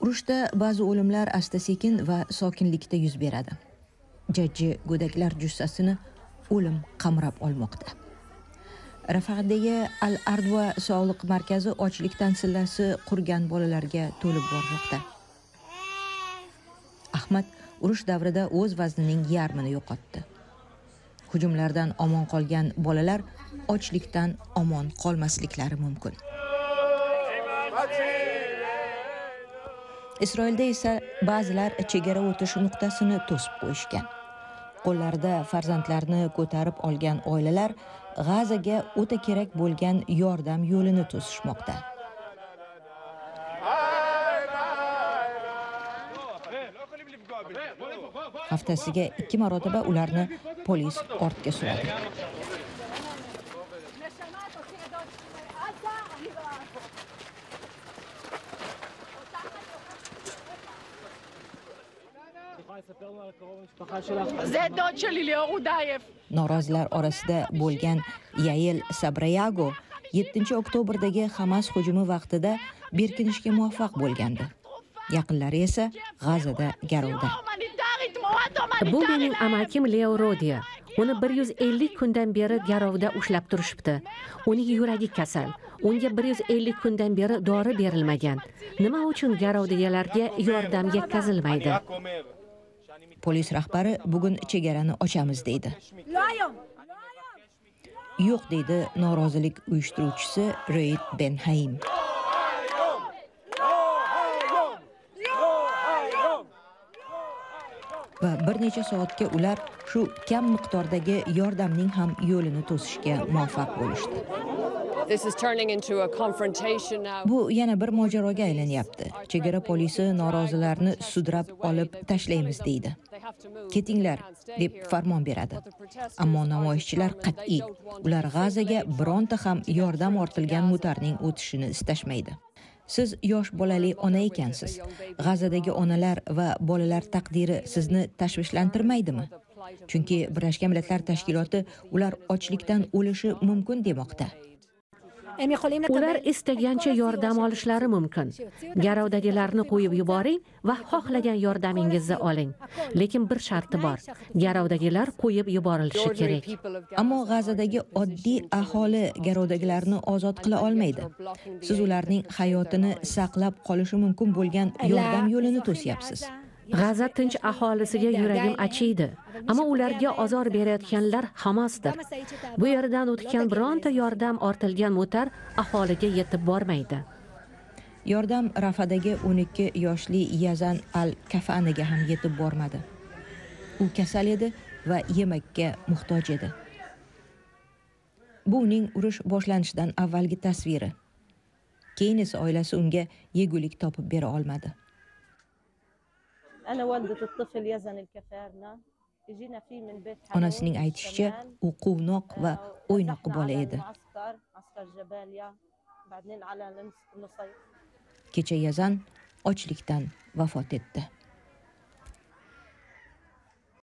urushda ba'zi o'limlar asta sekin va sokinlikda yuz beradi. Jajji go'daklar jussasini o'lim qamrab olmoqda. Rafaqdagi al ardva sog'liq markazi ochlikdan sillasi qurgan bolalarga to'lib bormoqda. Ahmad urush davrida o'z vaznining yarmini yo'qotdi. Hujumlardan omon qolgan bolalar ochlikdan omon qolmasliklari mumkin. Isroilda esa ba'zilar chegara o'tish nuqtasini to'sib qo'yishgan. Qo'llarida farzandlarni ko'tarib olgan oilalar g'azaga o'ta kerak bo'lgan yordam yo'lini to'sishmoqda. Haftasiga ikki marotaba ularni polis ortga suradi. norozilar orasida bo'lgan yayel sabrayago 7 oktyabrdagi hamas hujumi vaqtida berkinishga muvaffaq bo'lgandi. Yaqinlari esa g'azada garovda. Bu mening amakim leo Rodia. uni 150 kundan beri garovda ushlab turishibdi. Uning yuragi kasal. Unga 150 kundan beri dori berilmagan. Nima uchun garovdagilarga yordam yetkazilmaydi polis rahbari bugun chegarani ochamiz deydi. Yo'q deydi norozilik uyushtiruvchisi reid benhaim va bir necha soatga ular shu kam miqdordagi yordamning ham yo'lini to'sishga muvaffaq bo'lishdi This is turning into a confrontation now. bu yana bir mojaroga aylanyapti. Chegara polisi norozilarni sudrab olib tashlaymiz deydi. Ketinglar deb farmon beradi. Ammo namoyishchilar qat'iy. Ular g'azaga bironta ham yordam ortilgan mutarning o'tishini istashmaydi. Siz yosh bolali ona ekansiz. G'azadagi onalar va bolalar taqdiri sizni tashvishlantirmaydimi? Chunki birlashgan millatlar tashkiloti ular ochlikdan o'lishi mumkin demoqda. Ular istagancha yordam olishlari mumkin. Garovdagilarni qo'yib yuboring va xohlagan yordamingizni oling. lekin bir sharti bor. garovdagilar qo'yib yuborilishi kerak. ammo g'azadagi oddiy aholi garovdagilarni ozod qila olmaydi. siz ularning hayotini saqlab qolishi mumkin bo'lgan yordam yo'lini to'syapsiz g'aza tinch aholisiga yuragim achiydi. Ammo ularga ozor berayotganlar hamasdir. Bu yerdan o'tgan bironta yordam ortilgan mo'tar aholiga yetib bormaydi. Yordam rafadagi 12 yoshli yazan al kafaniga ham yetib bormadi. U kasal edi va yemakka muhtoj edi. Bu uning urush boshlanishidan avvalgi tasviri. Keyin esa oilasi unga yegulik topib bera olmadi. onasining aytishicha u quvnoq va o'ynoq bola edi. kecha yazan ochlikdan vafot etdi.